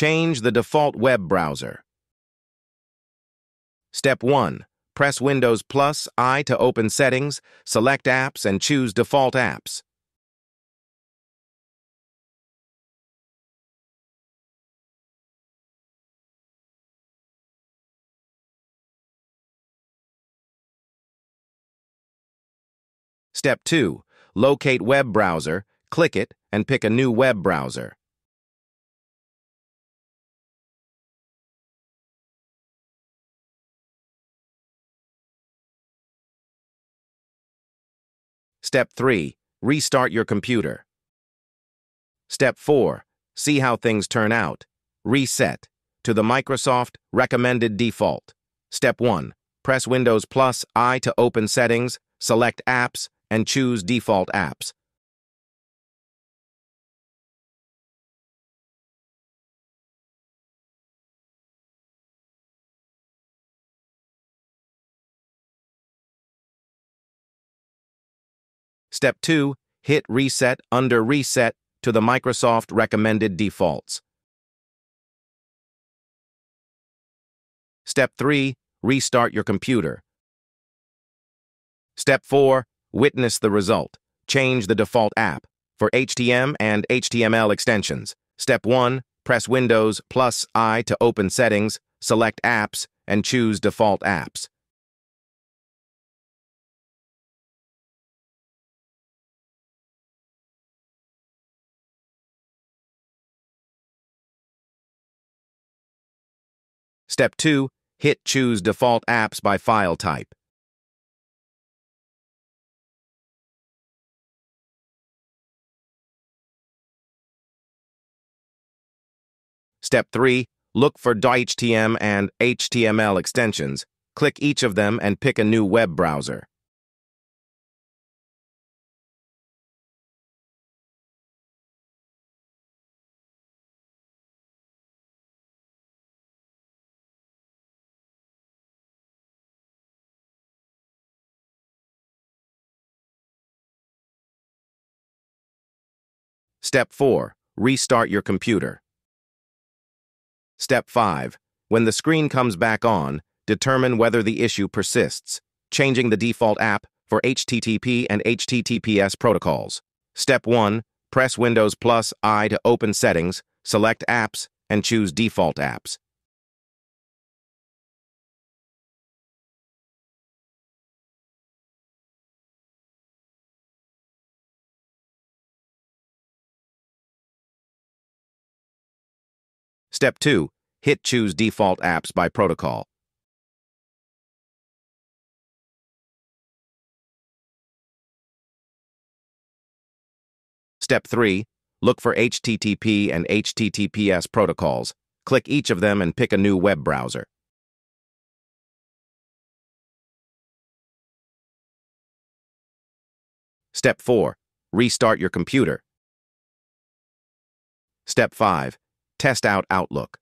Change the default web browser. Step 1. Press Windows plus I to open Settings, select Apps, and choose Default Apps. Step 2. Locate Web Browser, click it, and pick a new web browser. Step 3. Restart your computer. Step 4. See how things turn out. Reset to the Microsoft recommended default. Step 1. Press Windows plus I to open settings, select apps, and choose default apps. Step 2. Hit Reset under Reset to the Microsoft recommended defaults. Step 3. Restart your computer. Step 4. Witness the result. Change the default app for HTM and HTML extensions. Step 1. Press Windows plus I to open settings, select apps, and choose default apps. Step 2. Hit Choose Default Apps by file type. Step 3. Look for DOICHTML and HTML extensions. Click each of them and pick a new web browser. Step 4. Restart your computer. Step 5. When the screen comes back on, determine whether the issue persists, changing the default app for HTTP and HTTPS protocols. Step 1. Press Windows plus I to open Settings, select Apps, and choose Default Apps. Step 2. Hit Choose Default Apps by Protocol. Step 3. Look for HTTP and HTTPS protocols. Click each of them and pick a new web browser. Step 4. Restart your computer. Step 5. Test out Outlook.